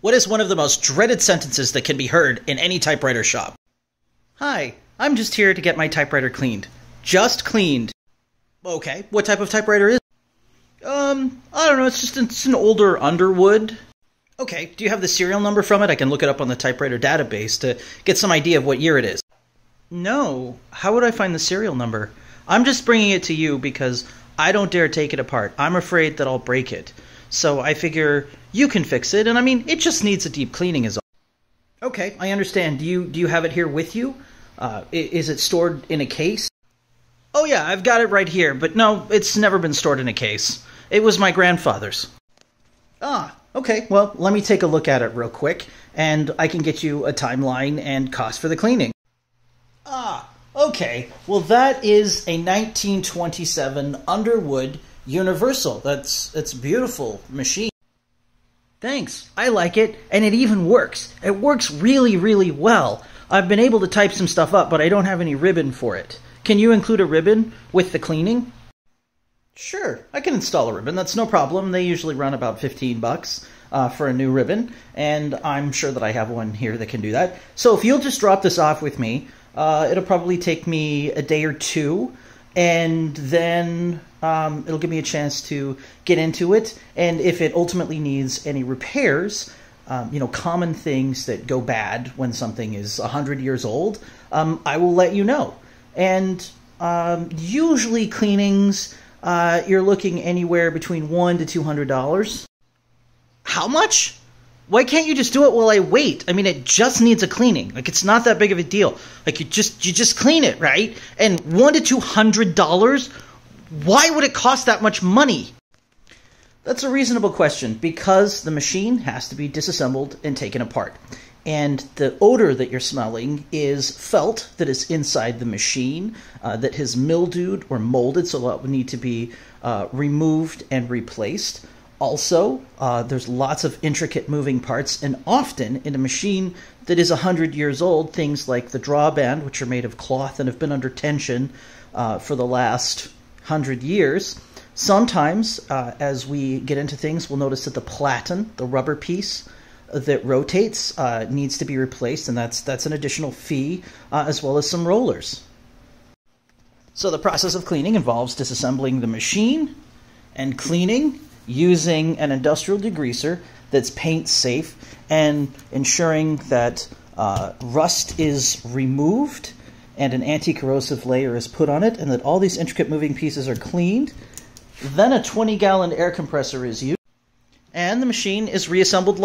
What is one of the most dreaded sentences that can be heard in any typewriter shop? Hi, I'm just here to get my typewriter cleaned. Just cleaned. Okay, what type of typewriter is it? Um, I don't know, it's just it's an older Underwood. Okay, do you have the serial number from it? I can look it up on the typewriter database to get some idea of what year it is. No, how would I find the serial number? I'm just bringing it to you because I don't dare take it apart. I'm afraid that I'll break it. So I figure you can fix it, and I mean, it just needs a deep cleaning is all. Okay, I understand. Do you do you have it here with you? Uh, is it stored in a case? Oh yeah, I've got it right here, but no, it's never been stored in a case. It was my grandfather's. Ah, okay. Well, let me take a look at it real quick, and I can get you a timeline and cost for the cleaning. Ah, okay. Well, that is a 1927 Underwood Universal. That's it's beautiful machine. Thanks. I like it, and it even works. It works really, really well. I've been able to type some stuff up, but I don't have any ribbon for it. Can you include a ribbon with the cleaning? Sure, I can install a ribbon. That's no problem. They usually run about 15 bucks uh, for a new ribbon, and I'm sure that I have one here that can do that. So if you'll just drop this off with me, uh, it'll probably take me a day or two, and then um, it'll give me a chance to get into it. And if it ultimately needs any repairs, um, you know, common things that go bad when something is 100 years old, um, I will let you know. And um, usually cleanings, uh, you're looking anywhere between one to two hundred dollars. How much? Why can't you just do it while I wait? I mean, it just needs a cleaning. Like it's not that big of a deal. Like you just you just clean it, right? And one to two hundred dollars. Why would it cost that much money? That's a reasonable question because the machine has to be disassembled and taken apart. And the odor that you're smelling is felt that is inside the machine uh, that has mildewed or molded, so that would need to be uh, removed and replaced. Also, uh, there's lots of intricate moving parts, and often in a machine that is 100 years old, things like the drawband, which are made of cloth and have been under tension uh, for the last 100 years. Sometimes, uh, as we get into things, we'll notice that the platen, the rubber piece that rotates, uh, needs to be replaced, and that's, that's an additional fee, uh, as well as some rollers. So the process of cleaning involves disassembling the machine and cleaning using an industrial degreaser that's paint safe and ensuring that uh, rust is removed and an anti-corrosive layer is put on it and that all these intricate moving pieces are cleaned. Then a 20 gallon air compressor is used and the machine is reassembled